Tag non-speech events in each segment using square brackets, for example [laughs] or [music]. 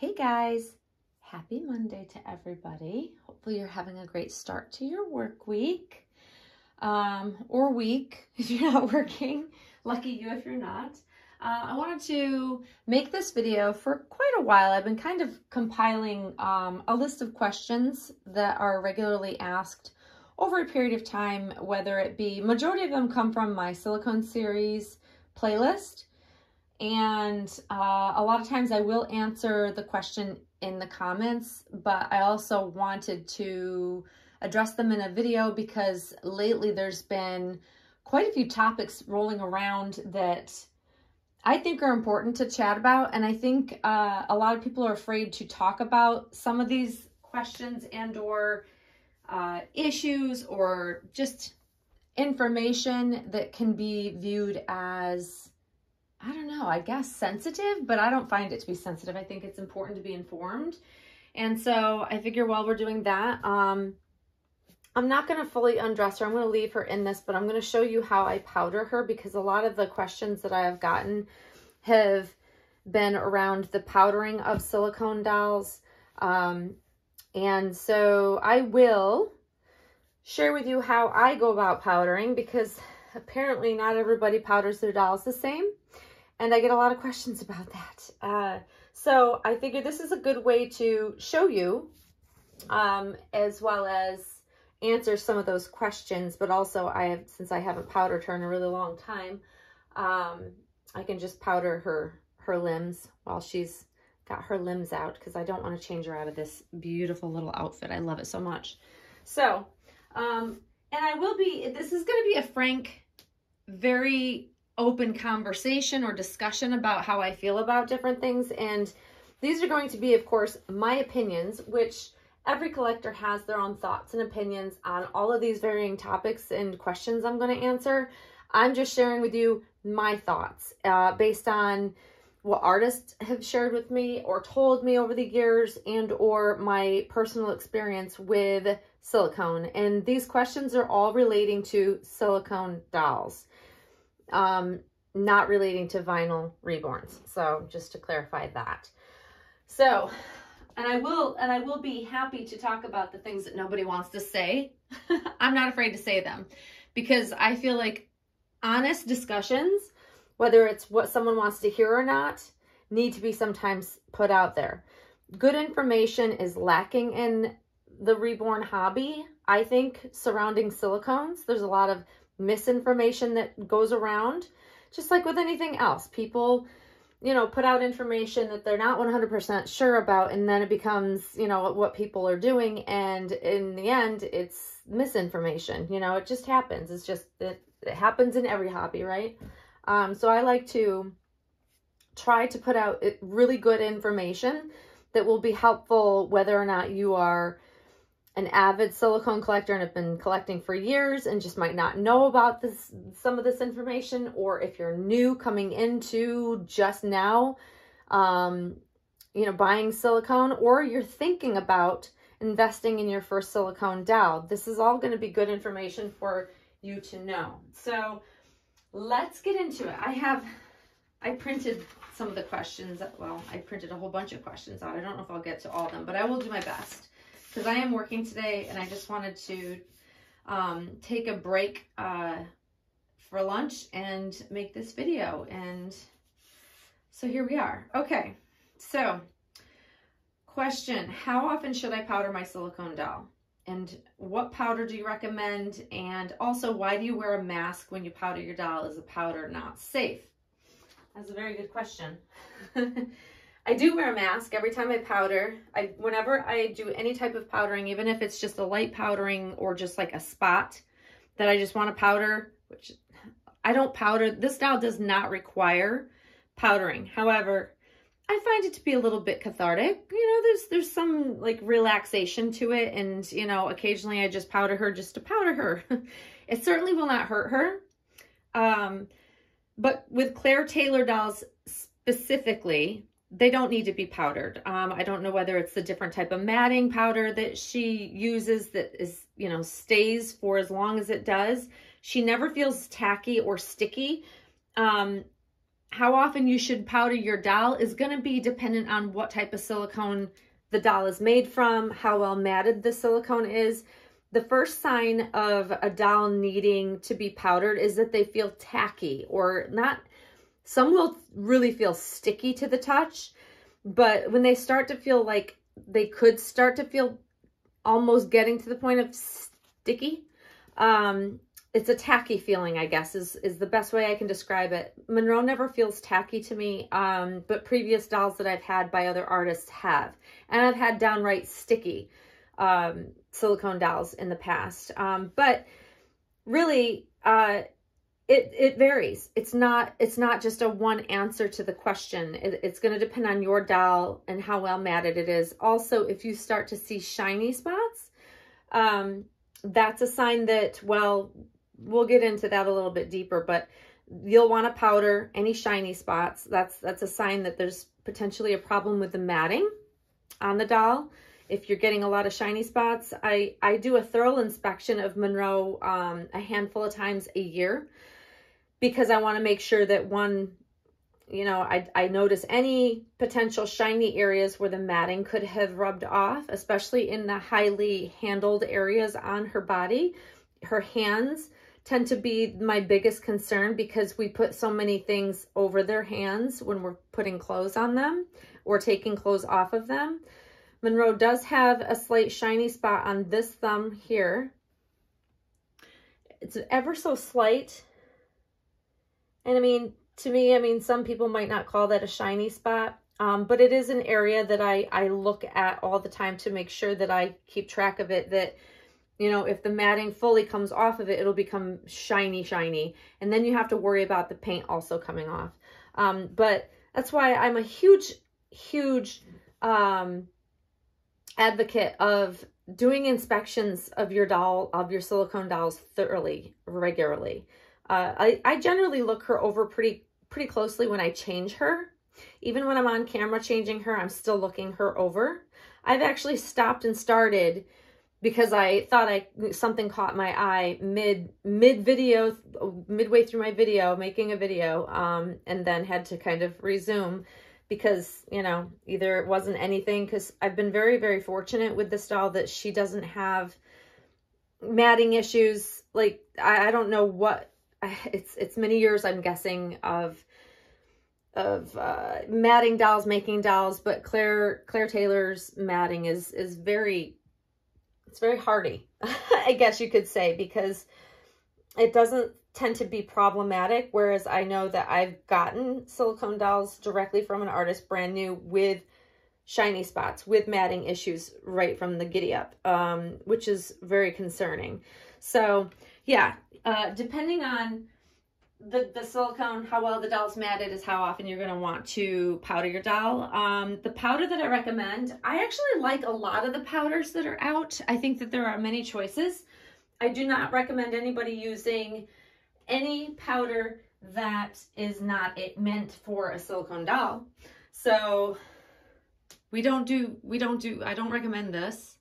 Hey guys, happy Monday to everybody. Hopefully you're having a great start to your work week um, or week [laughs] if you're not working. Lucky you if you're not. Uh, I wanted to make this video for quite a while. I've been kind of compiling um, a list of questions that are regularly asked over a period of time, whether it be, majority of them come from my silicone series playlist. And uh, a lot of times I will answer the question in the comments, but I also wanted to address them in a video because lately there's been quite a few topics rolling around that I think are important to chat about. And I think uh, a lot of people are afraid to talk about some of these questions and or uh, issues or just information that can be viewed as, I don't know, I guess sensitive, but I don't find it to be sensitive. I think it's important to be informed. And so I figure while we're doing that, um, I'm not going to fully undress her. I'm going to leave her in this, but I'm going to show you how I powder her because a lot of the questions that I have gotten have been around the powdering of silicone dolls. Um, and so I will share with you how I go about powdering because apparently not everybody powders their dolls the same. And I get a lot of questions about that. Uh, so I figured this is a good way to show you um, as well as answer some of those questions, but also I have, since I haven't powdered her in a really long time, um, I can just powder her, her limbs while she's got her limbs out because I don't want to change her out of this beautiful little outfit. I love it so much. So, um, and I will be, this is going to be a frank, very open conversation or discussion about how I feel about different things. And these are going to be, of course, my opinions, which every collector has their own thoughts and opinions on all of these varying topics and questions I'm going to answer. I'm just sharing with you my thoughts uh, based on what artists have shared with me or told me over the years and or my personal experience with silicone. And these questions are all relating to silicone dolls, um, not relating to vinyl reborns. So just to clarify that. So and I will and I will be happy to talk about the things that nobody wants to say. [laughs] I'm not afraid to say them because I feel like honest discussions, whether it's what someone wants to hear or not, need to be sometimes put out there. Good information is lacking in the reborn hobby, I think, surrounding silicones. There's a lot of misinformation that goes around, just like with anything else. People you know, put out information that they're not 100% sure about, and then it becomes, you know, what people are doing. And in the end, it's misinformation. You know, it just happens. It's just, it, it happens in every hobby, right? Um, so I like to try to put out really good information that will be helpful whether or not you are an avid silicone collector and have been collecting for years and just might not know about this some of this information or if you're new coming into just now um, you know buying silicone or you're thinking about investing in your first silicone doll this is all going to be good information for you to know. So let's get into it. I have i printed some of the questions well i printed a whole bunch of questions out. I don't know if i'll get to all of them but i will do my best because I am working today and I just wanted to um, take a break uh, for lunch and make this video. And so here we are. Okay, so question, how often should I powder my silicone doll? And what powder do you recommend? And also, why do you wear a mask when you powder your doll? Is a powder not safe? That's a very good question. [laughs] I do wear a mask every time I powder. I Whenever I do any type of powdering, even if it's just a light powdering or just like a spot that I just want to powder, which I don't powder. This style does not require powdering. However, I find it to be a little bit cathartic. You know, there's there's some like relaxation to it. And, you know, occasionally I just powder her just to powder her. [laughs] it certainly will not hurt her. Um, but with Claire Taylor dolls specifically, they don't need to be powdered. Um, I don't know whether it's the different type of matting powder that she uses that is, you know, stays for as long as it does. She never feels tacky or sticky. Um, how often you should powder your doll is going to be dependent on what type of silicone the doll is made from, how well matted the silicone is. The first sign of a doll needing to be powdered is that they feel tacky or not. Some will really feel sticky to the touch, but when they start to feel like they could start to feel almost getting to the point of sticky, um, it's a tacky feeling, I guess, is, is the best way I can describe it. Monroe never feels tacky to me, um, but previous dolls that I've had by other artists have. And I've had downright sticky um, silicone dolls in the past. Um, but really, uh, it, it varies. It's not, it's not just a one answer to the question. It, it's going to depend on your doll and how well matted it is. Also, if you start to see shiny spots, um, that's a sign that, well, we'll get into that a little bit deeper, but you'll want to powder any shiny spots. That's, that's a sign that there's potentially a problem with the matting on the doll. If you're getting a lot of shiny spots, I, I do a thorough inspection of Monroe um, a handful of times a year because I want to make sure that one, you know, I, I notice any potential shiny areas where the matting could have rubbed off, especially in the highly handled areas on her body. Her hands, tend to be my biggest concern because we put so many things over their hands when we're putting clothes on them or taking clothes off of them. Monroe does have a slight shiny spot on this thumb here. It's ever so slight. And I mean, to me, I mean, some people might not call that a shiny spot, um, but it is an area that I, I look at all the time to make sure that I keep track of it, that you know, if the matting fully comes off of it, it'll become shiny, shiny. And then you have to worry about the paint also coming off. Um, but that's why I'm a huge, huge um, advocate of doing inspections of your doll, of your silicone dolls thoroughly, regularly. Uh, I, I generally look her over pretty, pretty closely when I change her. Even when I'm on camera changing her, I'm still looking her over. I've actually stopped and started because I thought I something caught my eye mid mid video midway through my video making a video um and then had to kind of resume because you know either it wasn't anything because I've been very very fortunate with this doll that she doesn't have matting issues like I, I don't know what [sighs] it's it's many years I'm guessing of of uh, matting dolls making dolls but Claire Claire Taylor's matting is is very it's very hardy, [laughs] I guess you could say, because it doesn't tend to be problematic, whereas I know that I've gotten silicone dolls directly from an artist brand new with shiny spots, with matting issues right from the giddy up, um, which is very concerning. So yeah, uh, depending on the, the silicone, how well the doll's matted is how often you're going to want to powder your doll. Um, the powder that I recommend, I actually like a lot of the powders that are out. I think that there are many choices. I do not recommend anybody using any powder that is not it meant for a silicone doll. So we don't do, we don't do, I don't recommend this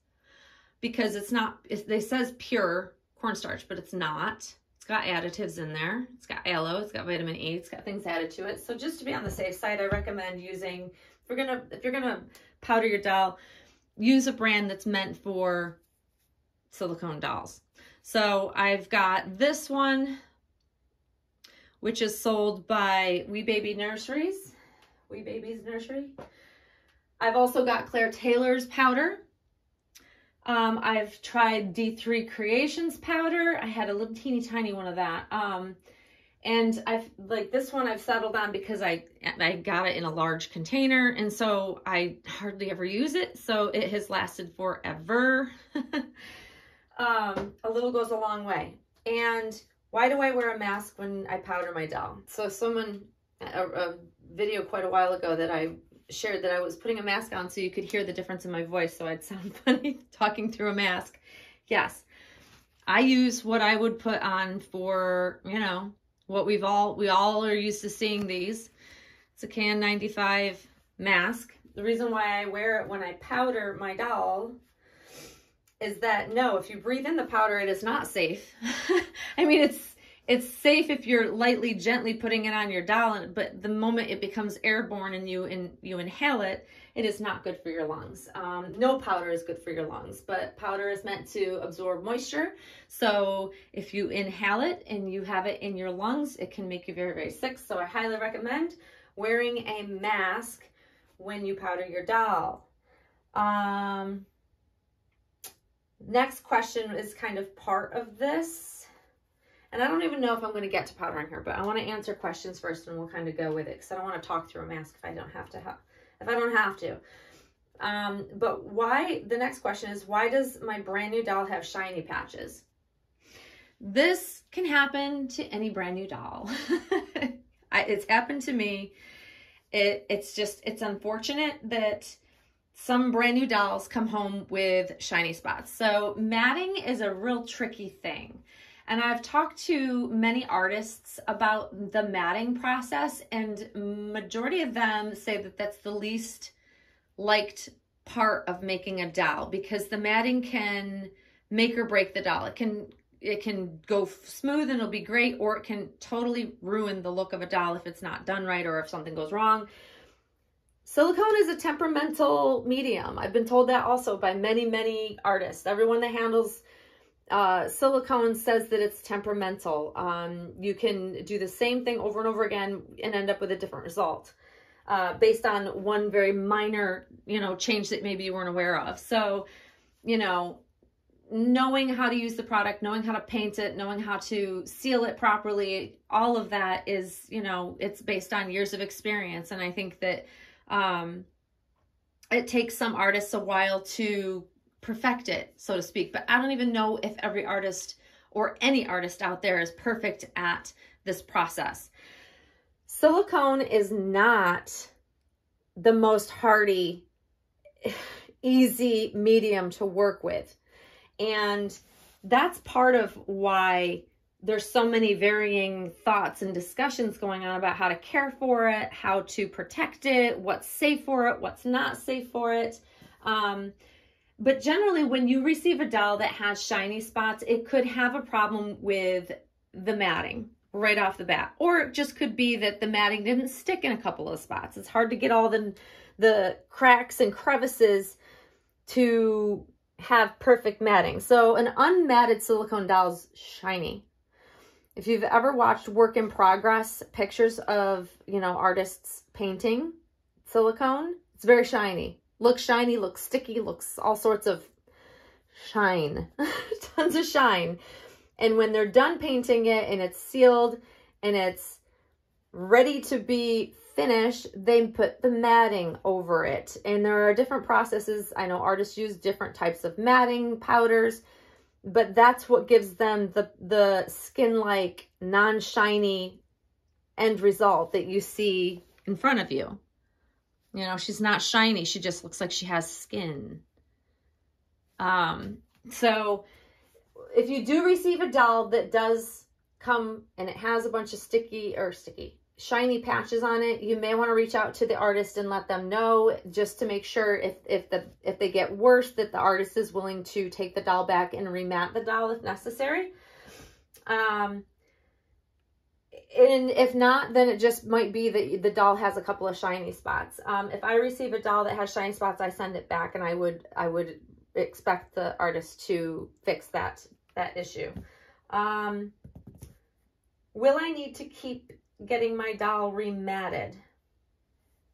because it's not, it, it says pure cornstarch, but it's not It's got additives in there. It's got aloe, it's got vitamin E, it's got things added to it. So just to be on the safe side, I recommend using, if you're gonna, if you're gonna powder your doll, use a brand that's meant for silicone dolls. So I've got this one, which is sold by Wee Baby Nurseries, Wee Baby's Nursery. I've also got Claire Taylor's powder. Um, I've tried D3 Creations powder. I had a little teeny tiny one of that. Um, and I've like this one I've settled on because I I got it in a large container and so I hardly ever use it. So it has lasted forever. [laughs] um, a little goes a long way. And why do I wear a mask when I powder my doll? So someone, a, a video quite a while ago that I shared that I was putting a mask on so you could hear the difference in my voice so I'd [laughs] sound funny talking through a mask. Yes, I use what I would put on for, you know, what we've all, we all are used to seeing these. It's a KN95 mask. The reason why I wear it when I powder my doll is that no, if you breathe in the powder, it is not safe. [laughs] I mean, it's it's safe if you're lightly, gently putting it on your doll, but the moment it becomes airborne and you in, you inhale it, it is not good for your lungs. Um, no powder is good for your lungs, but powder is meant to absorb moisture. So if you inhale it and you have it in your lungs, it can make you very, very sick. So I highly recommend wearing a mask when you powder your doll. Um, next question is kind of part of this. And I don't even know if I'm going to get to powdering her, but I want to answer questions first and we'll kind of go with it because I don't want to talk through a mask if I don't have to have, if I don't have to. Um, but why, the next question is, why does my brand new doll have shiny patches? This can happen to any brand new doll. [laughs] I, it's happened to me. It, it's just, it's unfortunate that some brand new dolls come home with shiny spots. So matting is a real tricky thing. And I've talked to many artists about the matting process and majority of them say that that's the least liked part of making a doll because the matting can make or break the doll. It can it can go smooth and it'll be great or it can totally ruin the look of a doll if it's not done right or if something goes wrong. Silicone is a temperamental medium. I've been told that also by many, many artists. Everyone that handles uh, silicone says that it's temperamental. Um, you can do the same thing over and over again and end up with a different result uh, based on one very minor, you know, change that maybe you weren't aware of. So, you know, knowing how to use the product, knowing how to paint it, knowing how to seal it properly, all of that is, you know, it's based on years of experience. And I think that um, it takes some artists a while to perfect it, so to speak. But I don't even know if every artist or any artist out there is perfect at this process. Silicone is not the most hardy, [sighs] easy medium to work with. And that's part of why there's so many varying thoughts and discussions going on about how to care for it, how to protect it, what's safe for it, what's not safe for it. Um, but generally, when you receive a doll that has shiny spots, it could have a problem with the matting right off the bat. Or it just could be that the matting didn't stick in a couple of spots. It's hard to get all the, the cracks and crevices to have perfect matting. So an unmatted silicone doll is shiny. If you've ever watched work in progress pictures of, you know, artists painting silicone, it's very shiny looks shiny, looks sticky, looks all sorts of shine, [laughs] tons of shine. And when they're done painting it and it's sealed and it's ready to be finished, they put the matting over it. And there are different processes. I know artists use different types of matting powders, but that's what gives them the, the skin-like, non-shiny end result that you see in front of you. You know, she's not shiny. She just looks like she has skin. Um, so if you do receive a doll that does come and it has a bunch of sticky or sticky shiny patches on it, you may want to reach out to the artist and let them know just to make sure if, if the if they get worse that the artist is willing to take the doll back and remat the doll if necessary. Um, and if not, then it just might be that the doll has a couple of shiny spots. Um, if I receive a doll that has shiny spots, I send it back and I would I would expect the artist to fix that that issue. Um, will I need to keep getting my doll rematted?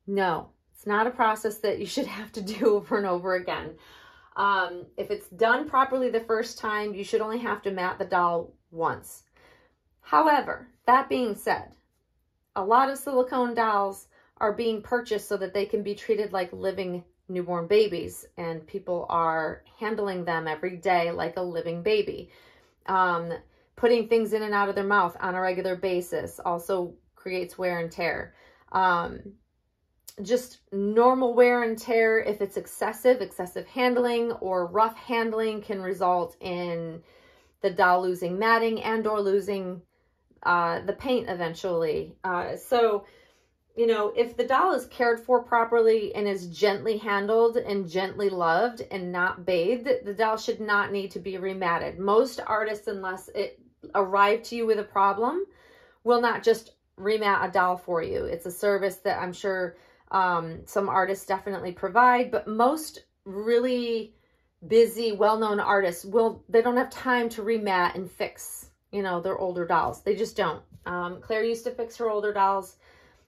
No, it's not a process that you should [laughs] have to do over and over again. Um, if it's done properly the first time, you should only have to mat the doll once. However, that being said, a lot of silicone dolls are being purchased so that they can be treated like living newborn babies and people are handling them every day like a living baby. Um, putting things in and out of their mouth on a regular basis also creates wear and tear. Um, just normal wear and tear, if it's excessive, excessive handling or rough handling can result in the doll losing matting and or losing uh, the paint eventually. Uh, so, you know, if the doll is cared for properly and is gently handled and gently loved and not bathed, the doll should not need to be rematted. Most artists, unless it arrive to you with a problem will not just remat a doll for you. It's a service that I'm sure um, some artists definitely provide, but most really busy, well-known artists will, they don't have time to remat and fix, you know, their older dolls. They just don't. Um, Claire used to fix her older dolls,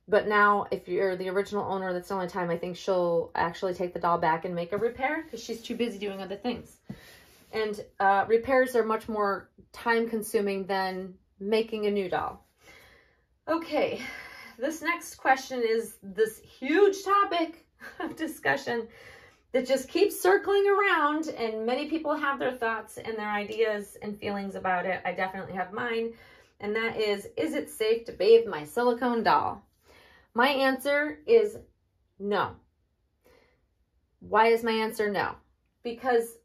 but now if you're the original owner, that's the only time I think she'll actually take the doll back and make a repair because she's too busy doing other things. And uh, repairs are much more time consuming than making a new doll. Okay, this next question is this huge topic [laughs] of discussion that just keeps circling around and many people have their thoughts and their ideas and feelings about it. I definitely have mine. And that is, is it safe to bathe my silicone doll? My answer is no. Why is my answer no? Because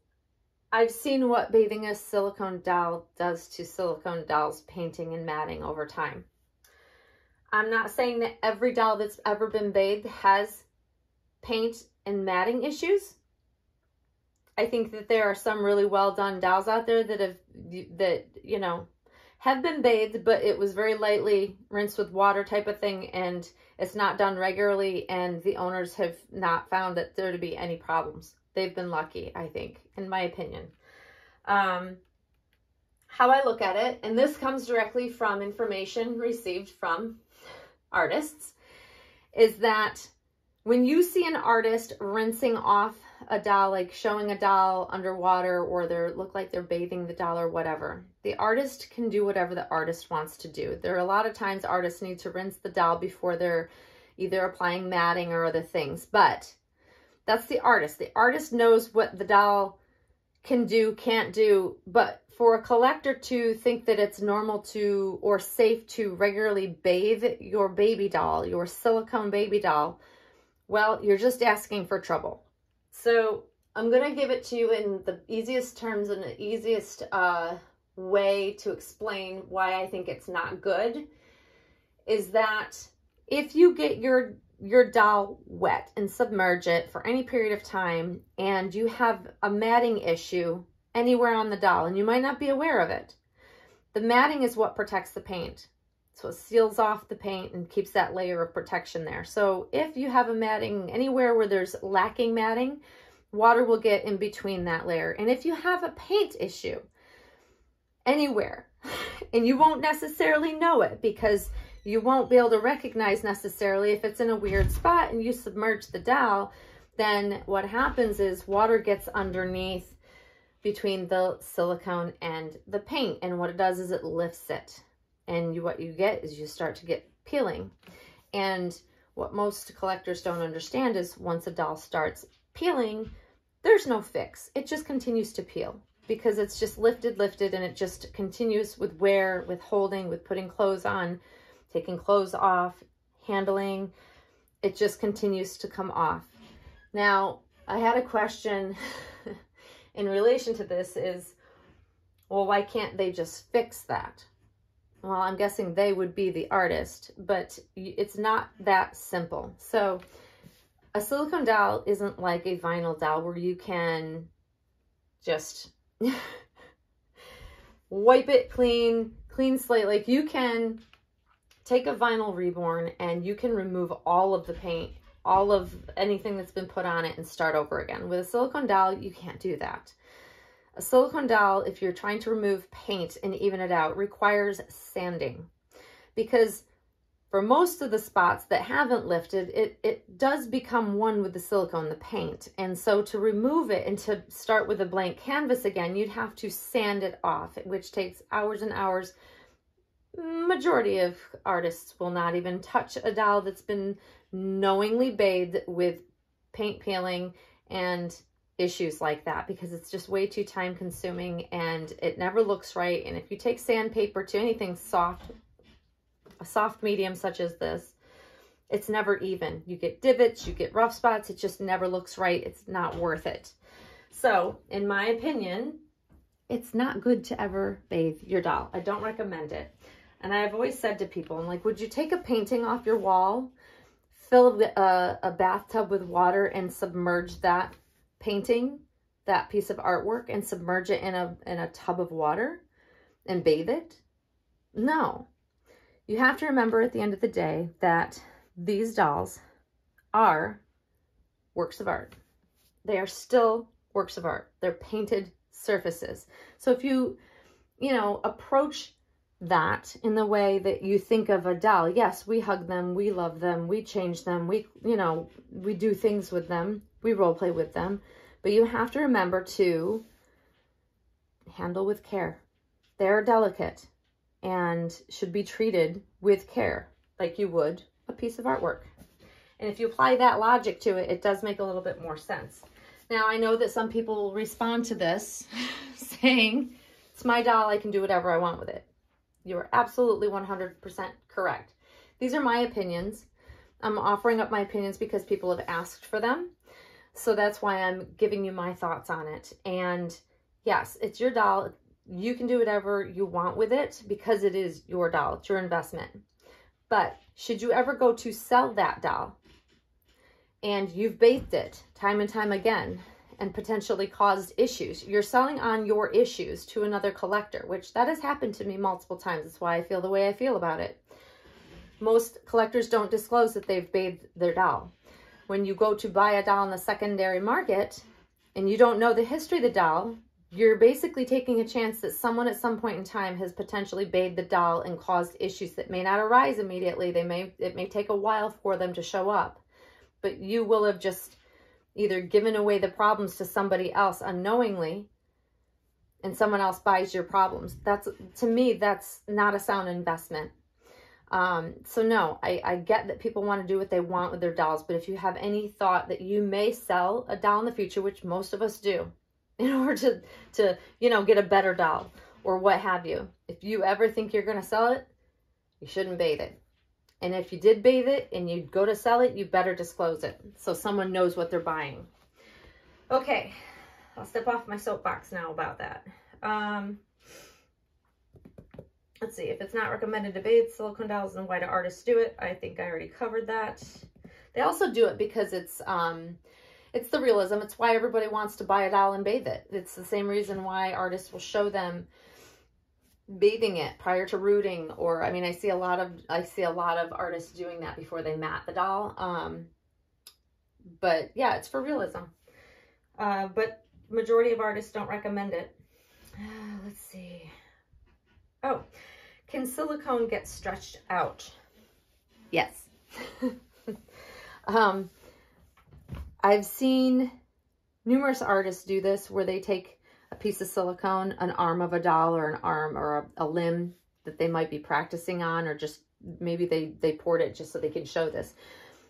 I've seen what bathing a silicone doll does to silicone dolls painting and matting over time. I'm not saying that every doll that's ever been bathed has paint and matting issues. I think that there are some really well done dolls out there that have, that, you know, have been bathed, but it was very lightly rinsed with water type of thing. And it's not done regularly. And the owners have not found that there to be any problems. They've been lucky, I think, in my opinion. Um, how I look at it, and this comes directly from information received from artists, is that when you see an artist rinsing off a doll, like showing a doll underwater or they look like they're bathing the doll or whatever, the artist can do whatever the artist wants to do. There are a lot of times artists need to rinse the doll before they're either applying matting or other things, but that's the artist. The artist knows what the doll can do, can't do, but for a collector to think that it's normal to or safe to regularly bathe your baby doll, your silicone baby doll, well, you're just asking for trouble. So I'm going to give it to you in the easiest terms and the easiest uh, way to explain why I think it's not good is that if you get your your doll wet and submerge it for any period of time and you have a matting issue anywhere on the doll, and you might not be aware of it. The matting is what protects the paint. So it seals off the paint and keeps that layer of protection there. So if you have a matting anywhere where there's lacking matting, water will get in between that layer. And if you have a paint issue anywhere, [laughs] and you won't necessarily know it because you won't be able to recognize necessarily if it's in a weird spot and you submerge the doll, then what happens is water gets underneath between the silicone and the paint. And what it does is it lifts it. And you, what you get is you start to get peeling. And what most collectors don't understand is once a doll starts peeling, there's no fix. It just continues to peel because it's just lifted, lifted, and it just continues with wear, with holding, with putting clothes on, taking clothes off, handling. It just continues to come off. Now, I had a question [laughs] in relation to this is, well, why can't they just fix that? Well, I'm guessing they would be the artist, but it's not that simple. So a silicone doll isn't like a vinyl doll where you can just [laughs] wipe it clean, clean slate. Like you can take a vinyl reborn and you can remove all of the paint all of anything that's been put on it and start over again. With a silicone doll, you can't do that. A silicone doll, if you're trying to remove paint and even it out, requires sanding because for most of the spots that haven't lifted, it, it does become one with the silicone, the paint. And so to remove it and to start with a blank canvas again, you'd have to sand it off, which takes hours and hours. Majority of artists will not even touch a doll that's been knowingly bathed with paint peeling and issues like that because it's just way too time consuming and it never looks right. And if you take sandpaper to anything soft, a soft medium such as this, it's never even. You get divots, you get rough spots. It just never looks right. It's not worth it. So in my opinion, it's not good to ever bathe your doll. I don't recommend it. And I've always said to people, I'm like, would you take a painting off your wall fill a, uh, a bathtub with water and submerge that painting, that piece of artwork, and submerge it in a, in a tub of water and bathe it? No. You have to remember at the end of the day that these dolls are works of art. They are still works of art. They're painted surfaces. So if you, you know, approach that in the way that you think of a doll, yes, we hug them, we love them, we change them, we, you know, we do things with them, we role play with them, but you have to remember to handle with care. They're delicate and should be treated with care, like you would a piece of artwork. And if you apply that logic to it, it does make a little bit more sense. Now, I know that some people will respond to this [laughs] saying, it's my doll, I can do whatever I want with it. You are absolutely 100% correct. These are my opinions. I'm offering up my opinions because people have asked for them. So that's why I'm giving you my thoughts on it. And yes, it's your doll. You can do whatever you want with it because it is your doll. It's your investment. But should you ever go to sell that doll and you've bathed it time and time again and potentially caused issues, you're selling on your issues to another collector, which that has happened to me multiple times. That's why I feel the way I feel about it. Most collectors don't disclose that they've bathed their doll. When you go to buy a doll in the secondary market and you don't know the history of the doll, you're basically taking a chance that someone at some point in time has potentially bathed the doll and caused issues that may not arise immediately. They may it may take a while for them to show up. But you will have just either given away the problems to somebody else unknowingly and someone else buys your problems. That's to me that's not a sound investment. Um, so no, I, I get that people want to do what they want with their dolls, but if you have any thought that you may sell a doll in the future, which most of us do, [laughs] in order to, to, you know, get a better doll or what have you. If you ever think you're going to sell it, you shouldn't bathe it. And if you did bathe it and you go to sell it, you better disclose it so someone knows what they're buying. Okay, I'll step off my soapbox now about that. Um, let's see, if it's not recommended to bathe silicone dolls, then why do artists do it? I think I already covered that. They also do it because it's um, it's the realism. It's why everybody wants to buy a doll and bathe it. It's the same reason why artists will show them bathing it prior to rooting or I mean I see a lot of I see a lot of artists doing that before they mat the doll um but yeah it's for realism uh but majority of artists don't recommend it uh, [sighs] let's see oh can silicone get stretched out yes [laughs] um I've seen numerous artists do this where they take a piece of silicone, an arm of a doll or an arm or a, a limb that they might be practicing on or just maybe they, they poured it just so they can show this.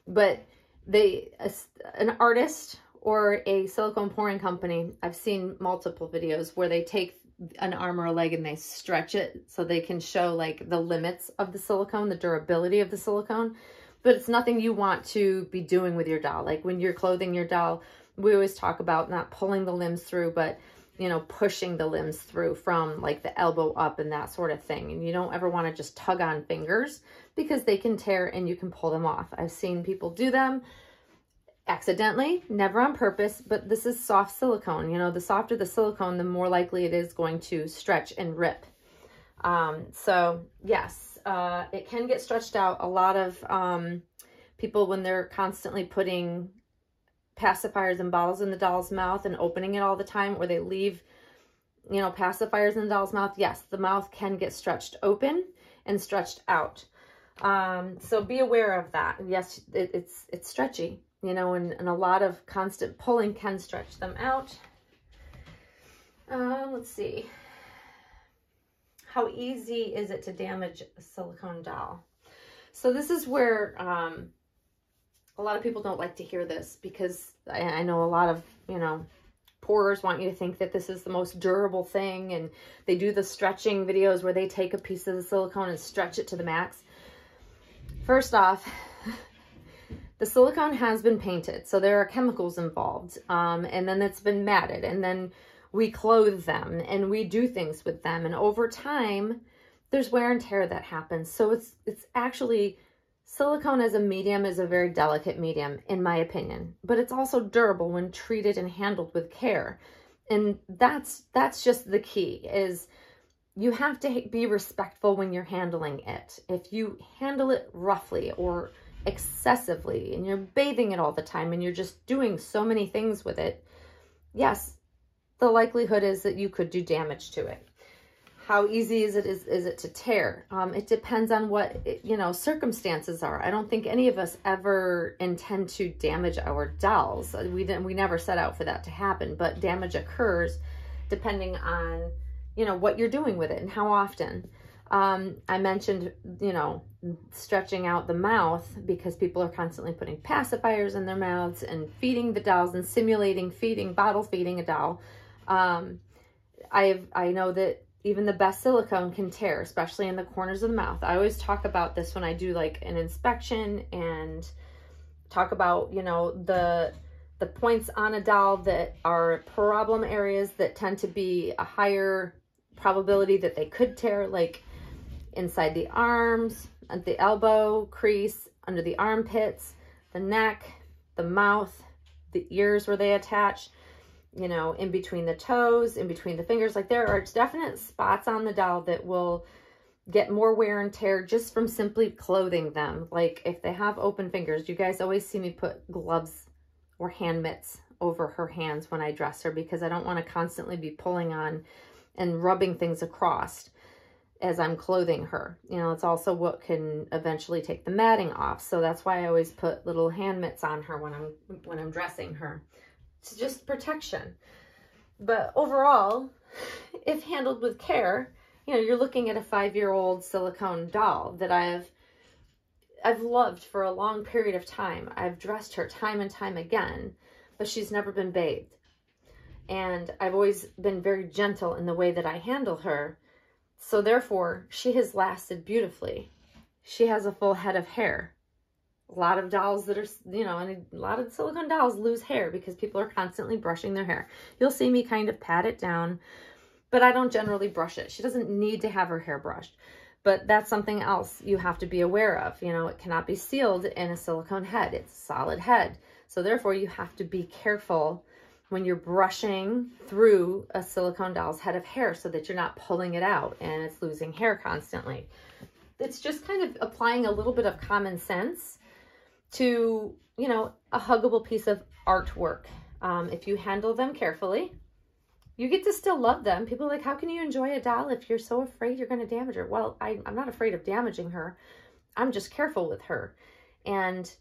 But they, a, an artist or a silicone pouring company, I've seen multiple videos where they take an arm or a leg and they stretch it so they can show like the limits of the silicone, the durability of the silicone but it's nothing you want to be doing with your doll. Like when you're clothing your doll, we always talk about not pulling the limbs through, but you know, pushing the limbs through from like the elbow up and that sort of thing. And you don't ever want to just tug on fingers because they can tear and you can pull them off. I've seen people do them accidentally, never on purpose, but this is soft silicone. You know, the softer the silicone, the more likely it is going to stretch and rip. Um, so yes, uh, it can get stretched out. A lot of um, people, when they're constantly putting pacifiers and bottles in the doll's mouth and opening it all the time, or they leave, you know, pacifiers in the doll's mouth, yes, the mouth can get stretched open and stretched out. Um, so be aware of that. Yes, it, it's it's stretchy, you know, and, and a lot of constant pulling can stretch them out. Uh, let's see how easy is it to damage a silicone doll? So this is where um, a lot of people don't like to hear this because I, I know a lot of, you know, pourers want you to think that this is the most durable thing and they do the stretching videos where they take a piece of the silicone and stretch it to the max. First off, [laughs] the silicone has been painted, so there are chemicals involved, um, and then it's been matted, and then we clothe them and we do things with them. And over time, there's wear and tear that happens. So it's, it's actually, silicone as a medium is a very delicate medium, in my opinion, but it's also durable when treated and handled with care. And that's, that's just the key is you have to be respectful when you're handling it. If you handle it roughly or excessively and you're bathing it all the time and you're just doing so many things with it, yes, the likelihood is that you could do damage to it. How easy is it is, is it to tear? Um, it depends on what, you know, circumstances are. I don't think any of us ever intend to damage our dolls. We, didn't, we never set out for that to happen, but damage occurs depending on, you know, what you're doing with it and how often. Um, I mentioned, you know, stretching out the mouth because people are constantly putting pacifiers in their mouths and feeding the dolls and simulating feeding, bottle feeding a doll. Um, I've, I know that even the best silicone can tear, especially in the corners of the mouth. I always talk about this when I do like an inspection and talk about, you know, the the points on a doll that are problem areas that tend to be a higher probability that they could tear, like inside the arms, at the elbow crease, under the armpits, the neck, the mouth, the ears where they attach, you know, in between the toes, in between the fingers. Like there are definite spots on the doll that will get more wear and tear just from simply clothing them. Like if they have open fingers, you guys always see me put gloves or hand mitts over her hands when I dress her because I don't want to constantly be pulling on and rubbing things across as I'm clothing her. You know, it's also what can eventually take the matting off. So that's why I always put little hand mitts on her when I'm when I'm dressing her. It's just protection. But overall, if handled with care, you know, you're looking at a five-year-old silicone doll that I've I've loved for a long period of time. I've dressed her time and time again, but she's never been bathed. And I've always been very gentle in the way that I handle her so therefore, she has lasted beautifully. She has a full head of hair. A lot of dolls that are, you know, and a lot of silicone dolls lose hair because people are constantly brushing their hair. You'll see me kind of pat it down, but I don't generally brush it. She doesn't need to have her hair brushed. But that's something else you have to be aware of. You know, it cannot be sealed in a silicone head. It's a solid head. So therefore, you have to be careful when you're brushing through a silicone doll's head of hair so that you're not pulling it out and it's losing hair constantly. It's just kind of applying a little bit of common sense to, you know, a huggable piece of artwork. Um, if you handle them carefully, you get to still love them. People like, how can you enjoy a doll if you're so afraid you're going to damage her? Well, I, I'm not afraid of damaging her. I'm just careful with her. And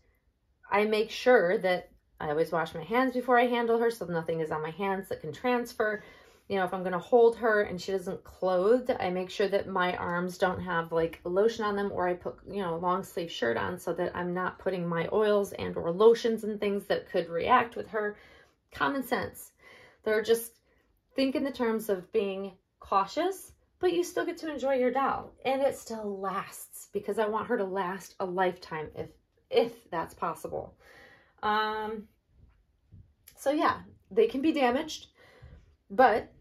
I make sure that I always wash my hands before I handle her so nothing is on my hands that can transfer. You know, if I'm going to hold her and she doesn't clothed, I make sure that my arms don't have like lotion on them or I put, you know, a long sleeve shirt on so that I'm not putting my oils and or lotions and things that could react with her. Common sense. They're just think in the terms of being cautious, but you still get to enjoy your doll and it still lasts because I want her to last a lifetime if if that's possible. Um, so yeah, they can be damaged, but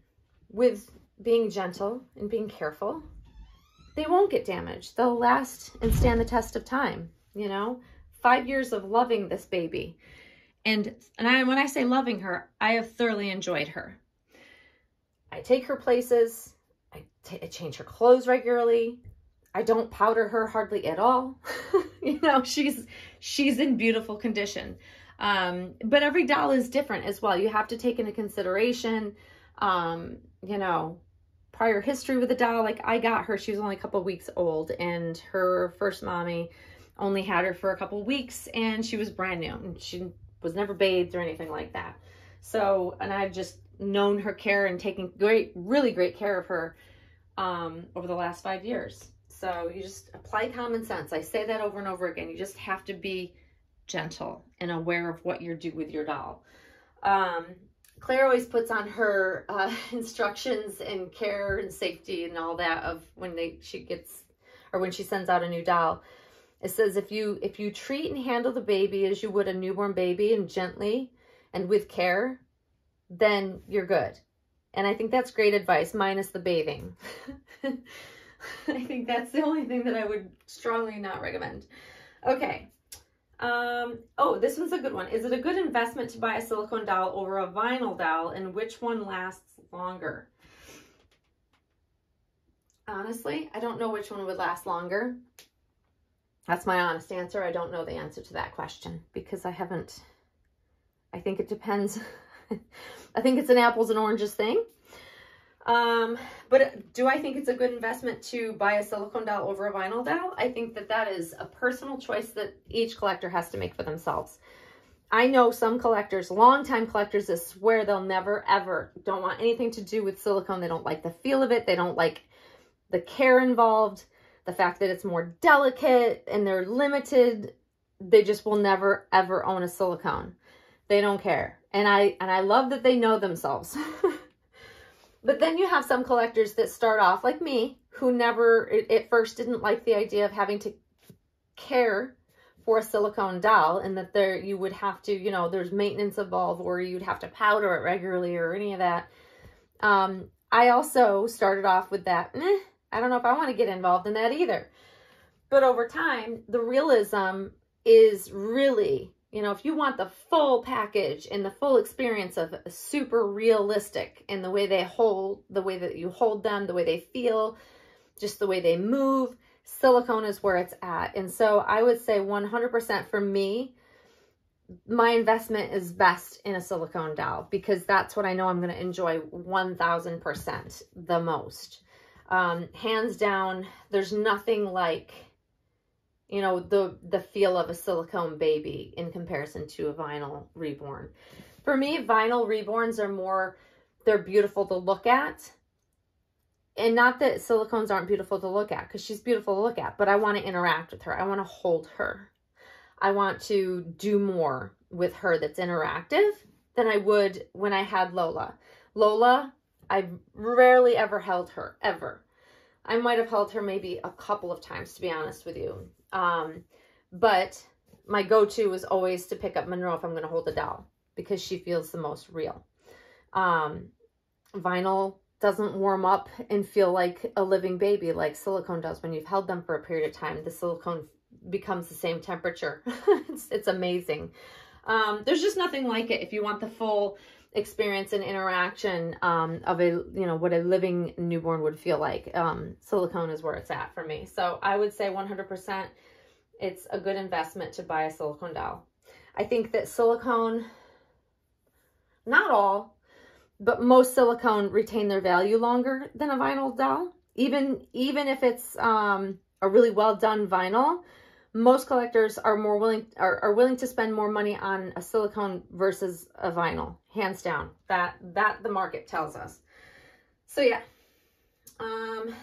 with being gentle and being careful, they won't get damaged. They'll last and stand the test of time, you know? Five years of loving this baby. And, and I, when I say loving her, I have thoroughly enjoyed her. I take her places. I, I change her clothes regularly. I don't powder her hardly at all. [laughs] you know, she's she's in beautiful condition. Um, but every doll is different as well. You have to take into consideration, um, you know, prior history with the doll. Like I got her, she was only a couple weeks old and her first mommy only had her for a couple weeks and she was brand new and she was never bathed or anything like that. So, and I've just known her care and taken great, really great care of her um, over the last five years. So you just apply common sense. I say that over and over again. You just have to be gentle and aware of what you do with your doll. Um, Claire always puts on her uh, [laughs] instructions and care and safety and all that of when they she gets or when she sends out a new doll. It says if you if you treat and handle the baby as you would a newborn baby and gently and with care, then you're good. And I think that's great advice, minus the bathing. [laughs] I think that's the only thing that I would strongly not recommend. Okay, um, oh, this one's a good one. Is it a good investment to buy a silicone doll over a vinyl doll and which one lasts longer? honestly. I don't know which one would last longer. That's my honest answer. I don't know the answer to that question because I haven't, I think it depends. [laughs] I think it's an apples and oranges thing. Um, but do I think it's a good investment to buy a silicone doll over a vinyl doll? I think that that is a personal choice that each collector has to make for themselves. I know some collectors, longtime collectors, that swear they'll never, ever, don't want anything to do with silicone. They don't like the feel of it. They don't like the care involved, the fact that it's more delicate and they're limited. They just will never, ever own a silicone. They don't care. And I, and I love that they know themselves. [laughs] But then you have some collectors that start off like me, who never at first didn't like the idea of having to care for a silicone doll and that there you would have to, you know, there's maintenance involved or you'd have to powder it regularly or any of that. Um, I also started off with that, eh, I don't know if I want to get involved in that either. But over time, the realism is really you know, if you want the full package and the full experience of super realistic in the way they hold, the way that you hold them, the way they feel, just the way they move, silicone is where it's at. And so I would say 100% for me, my investment is best in a silicone doll because that's what I know I'm going to enjoy 1000% the most. Um, hands down, there's nothing like you know, the, the feel of a silicone baby in comparison to a vinyl reborn. For me, vinyl reborns are more, they're beautiful to look at. And not that silicones aren't beautiful to look at, because she's beautiful to look at, but I want to interact with her. I want to hold her. I want to do more with her that's interactive than I would when I had Lola. Lola, I rarely ever held her, ever. I might have held her maybe a couple of times, to be honest with you. Um, but my go-to was always to pick up Monroe if I'm going to hold a doll because she feels the most real. Um, vinyl doesn't warm up and feel like a living baby like silicone does when you've held them for a period of time. The silicone becomes the same temperature. [laughs] it's, it's amazing. Um, there's just nothing like it if you want the full experience and interaction um, of a, you know, what a living newborn would feel like. Um, silicone is where it's at for me. So I would say 100% it's a good investment to buy a silicone doll. I think that silicone, not all, but most silicone retain their value longer than a vinyl doll. Even, even if it's um, a really well done vinyl, most collectors are more willing are, are willing to spend more money on a silicone versus a vinyl hands down. That that the market tells us. So yeah. Um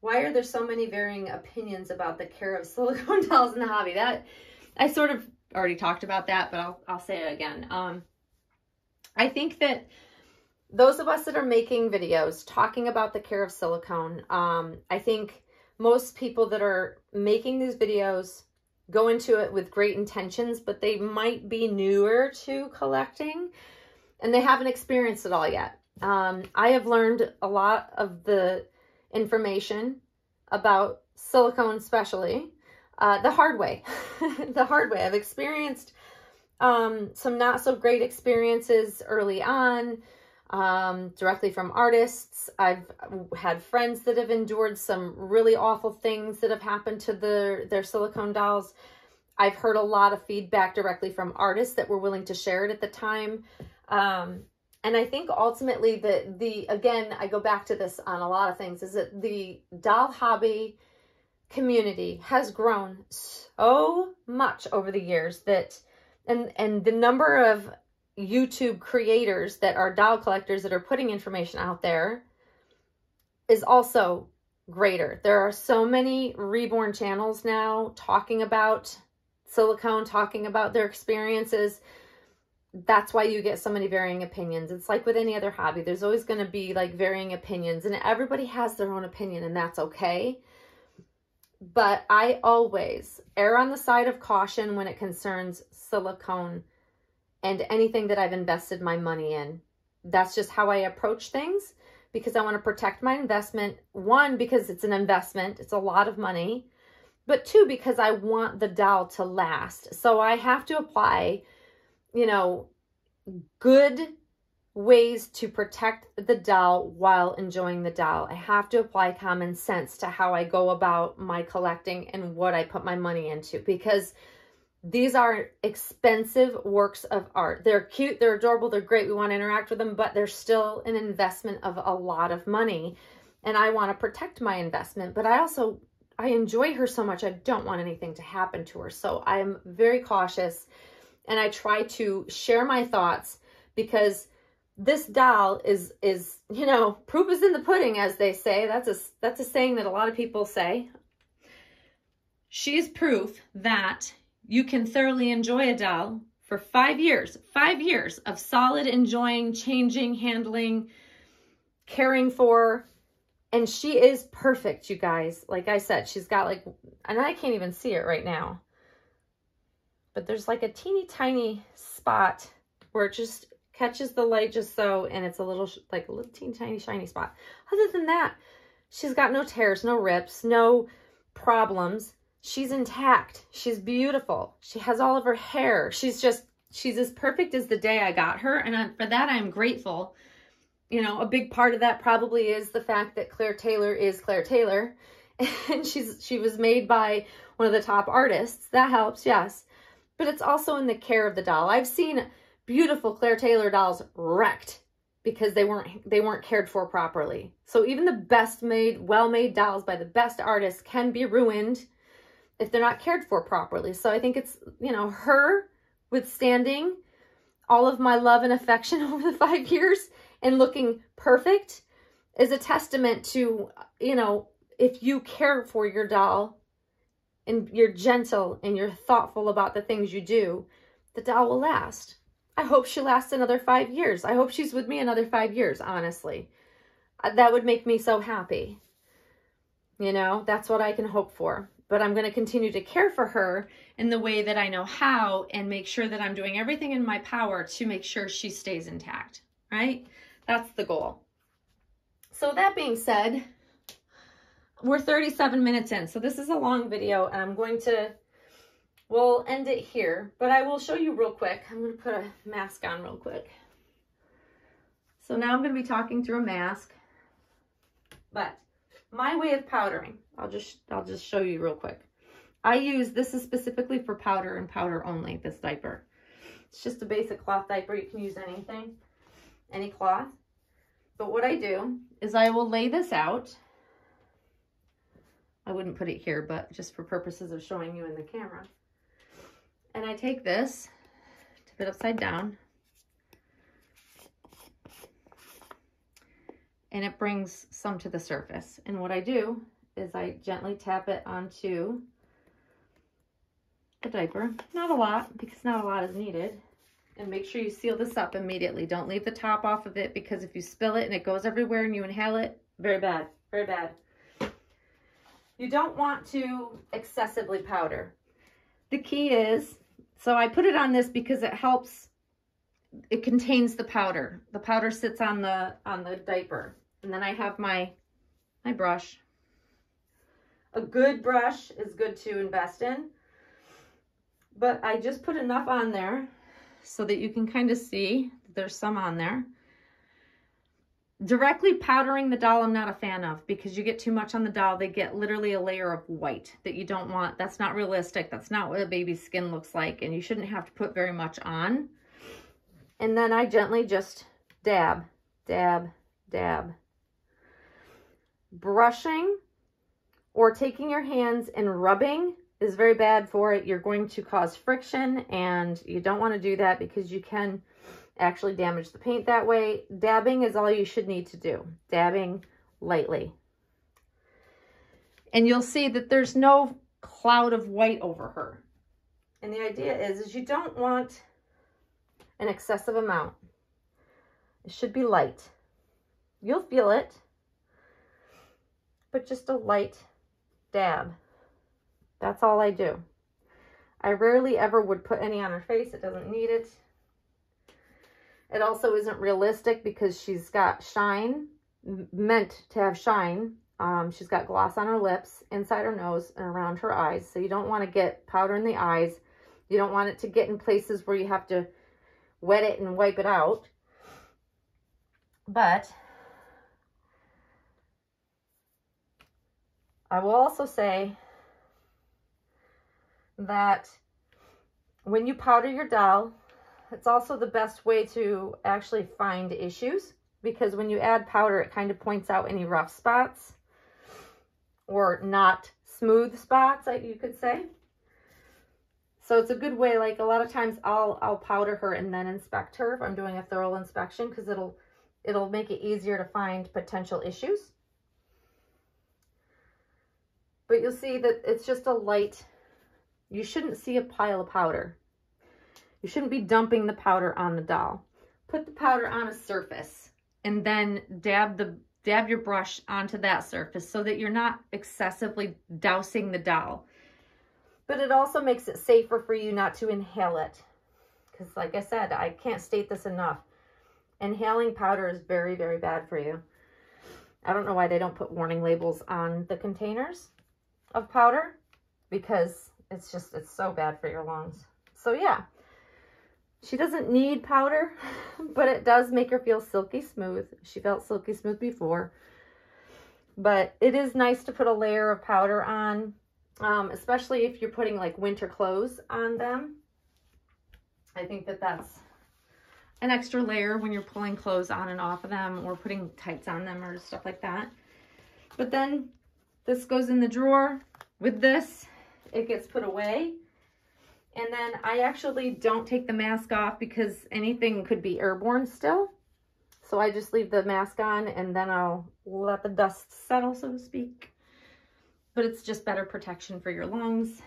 why are there so many varying opinions about the care of [laughs] silicone dolls in the hobby? That i sort of already talked about that but i'll i'll say it again. Um i think that those of us that are making videos talking about the care of silicone um i think most people that are making these videos go into it with great intentions, but they might be newer to collecting and they haven't experienced it all yet. Um, I have learned a lot of the information about silicone especially uh, the hard way. [laughs] the hard way. I've experienced um, some not so great experiences early on um, directly from artists. I've had friends that have endured some really awful things that have happened to their, their silicone dolls. I've heard a lot of feedback directly from artists that were willing to share it at the time. Um, and I think ultimately that the, again, I go back to this on a lot of things, is that the doll hobby community has grown so much over the years that, and, and the number of YouTube creators that are doll collectors that are putting information out there is also greater. There are so many reborn channels now talking about silicone, talking about their experiences. That's why you get so many varying opinions. It's like with any other hobby. There's always going to be like varying opinions and everybody has their own opinion and that's okay. But I always err on the side of caution when it concerns silicone and anything that I've invested my money in. That's just how I approach things because I want to protect my investment. One, because it's an investment, it's a lot of money. But two, because I want the doll to last. So I have to apply, you know, good ways to protect the doll while enjoying the doll. I have to apply common sense to how I go about my collecting and what I put my money into because these are expensive works of art. They're cute, they're adorable, they're great. We want to interact with them, but they're still an investment of a lot of money. And I want to protect my investment, but I also I enjoy her so much. I don't want anything to happen to her. So I'm very cautious and I try to share my thoughts because this doll is is you know proof is in the pudding as they say that's a that's a saying that a lot of people say she is proof that you can thoroughly enjoy a doll for five years five years of solid enjoying changing handling caring for and she is perfect you guys like i said she's got like and i can't even see it right now but there's like a teeny tiny spot where it just catches the light just so, and it's a little, like a little teeny tiny shiny spot. Other than that, she's got no tears, no rips, no problems. She's intact. She's beautiful. She has all of her hair. She's just, she's as perfect as the day I got her. And I, for that, I'm grateful. You know, a big part of that probably is the fact that Claire Taylor is Claire Taylor. [laughs] And she's, she was made by one of the top artists. That helps, yes. But it's also in the care of the doll. I've seen beautiful Claire Taylor dolls wrecked because they weren't they weren't cared for properly. So even the best made, well-made dolls by the best artists can be ruined if they're not cared for properly. So I think it's, you know, her withstanding all of my love and affection [laughs] over the 5 years and looking perfect is a testament to, you know, if you care for your doll and you're gentle and you're thoughtful about the things you do, the doll will last. I hope she lasts another five years. I hope she's with me another five years, honestly. That would make me so happy. You know, that's what I can hope for. But I'm going to continue to care for her in the way that I know how and make sure that I'm doing everything in my power to make sure she stays intact, right? That's the goal. So that being said, we're 37 minutes in. So this is a long video and I'm going to we'll end it here, but I will show you real quick. I'm going to put a mask on real quick. So now I'm going to be talking through a mask, but my way of powdering, I'll just, I'll just show you real quick. I use, this is specifically for powder and powder only, this diaper. It's just a basic cloth diaper. You can use anything, any cloth. But what I do is I will lay this out. I wouldn't put it here, but just for purposes of showing you in the camera. And I take this, tip it upside down, and it brings some to the surface. And what I do is I gently tap it onto the diaper. Not a lot, because not a lot is needed. And make sure you seal this up immediately. Don't leave the top off of it, because if you spill it and it goes everywhere and you inhale it, very bad, very bad. You don't want to excessively powder. The key is so I put it on this because it helps, it contains the powder. The powder sits on the, on the diaper. And then I have my, my brush. A good brush is good to invest in. But I just put enough on there so that you can kind of see there's some on there. Directly powdering the doll, I'm not a fan of because you get too much on the doll. They get literally a layer of white that you don't want. That's not realistic. That's not what a baby's skin looks like. And you shouldn't have to put very much on. And then I gently just dab, dab, dab. Brushing or taking your hands and rubbing is very bad for it. You're going to cause friction and you don't want to do that because you can actually damage the paint that way. Dabbing is all you should need to do. Dabbing lightly. And you'll see that there's no cloud of white over her. And the idea is, is you don't want an excessive amount. It should be light. You'll feel it, but just a light dab. That's all I do. I rarely ever would put any on her face. It doesn't need it. It also isn't realistic because she's got shine, meant to have shine. Um, she's got gloss on her lips, inside her nose, and around her eyes. So you don't want to get powder in the eyes. You don't want it to get in places where you have to wet it and wipe it out. But I will also say that when you powder your doll, it's also the best way to actually find issues because when you add powder, it kind of points out any rough spots or not smooth spots, you could say. So it's a good way, like a lot of times I'll, I'll powder her and then inspect her if I'm doing a thorough inspection because it'll, it'll make it easier to find potential issues. But you'll see that it's just a light, you shouldn't see a pile of powder. You shouldn't be dumping the powder on the doll. Put the powder on a surface and then dab the dab your brush onto that surface so that you're not excessively dousing the doll. But it also makes it safer for you not to inhale it. Because like I said, I can't state this enough. Inhaling powder is very, very bad for you. I don't know why they don't put warning labels on the containers of powder because it's just, it's so bad for your lungs. So yeah, she doesn't need powder, [laughs] but it does make her feel silky smooth. She felt silky smooth before. But it is nice to put a layer of powder on, um, especially if you're putting like winter clothes on them. I think that that's an extra layer when you're pulling clothes on and off of them or putting tights on them or stuff like that. But then this goes in the drawer. With this, it gets put away and then I actually don't take the mask off because anything could be airborne still. So I just leave the mask on and then I'll let the dust settle, so to speak. But it's just better protection for your lungs.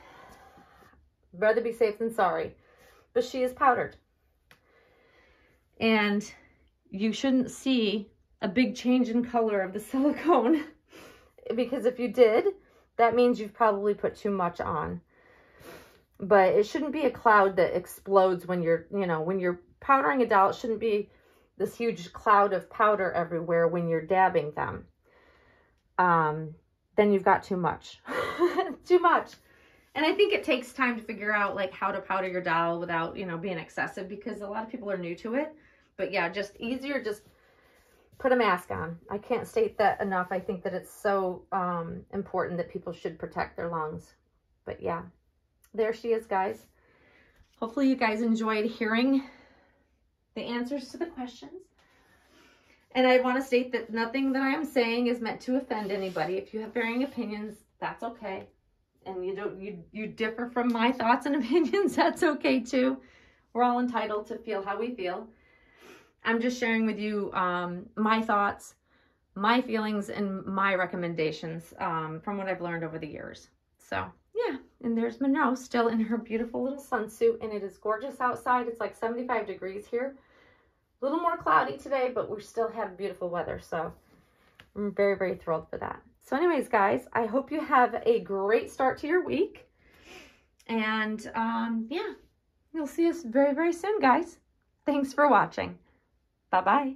Rather be safe than sorry. But she is powdered. And you shouldn't see a big change in color of the [laughs] silicone. Because if you did, that means you've probably put too much on but it shouldn't be a cloud that explodes when you're, you know, when you're powdering a doll. It shouldn't be this huge cloud of powder everywhere when you're dabbing them. Um, then you've got too much. [laughs] too much. And I think it takes time to figure out like how to powder your doll without, you know, being excessive because a lot of people are new to it. But yeah, just easier, just put a mask on. I can't state that enough. I think that it's so um, important that people should protect their lungs. But yeah there she is, guys. Hopefully you guys enjoyed hearing the answers to the questions. And I want to state that nothing that I am saying is meant to offend anybody. If you have varying opinions, that's okay. And you don't you you differ from my thoughts and [laughs] opinions, that's okay too. We're all entitled to feel how we feel. I'm just sharing with you um, my thoughts, my feelings, and my recommendations um, from what I've learned over the years. So yeah, and there's Monroe still in her beautiful little sunsuit, and it is gorgeous outside. It's like 75 degrees here. A little more cloudy today, but we still have beautiful weather, so I'm very, very thrilled for that. So anyways, guys, I hope you have a great start to your week. And um, yeah, you'll see us very, very soon, guys. Thanks for watching. Bye-bye.